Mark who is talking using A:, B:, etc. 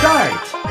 A: start.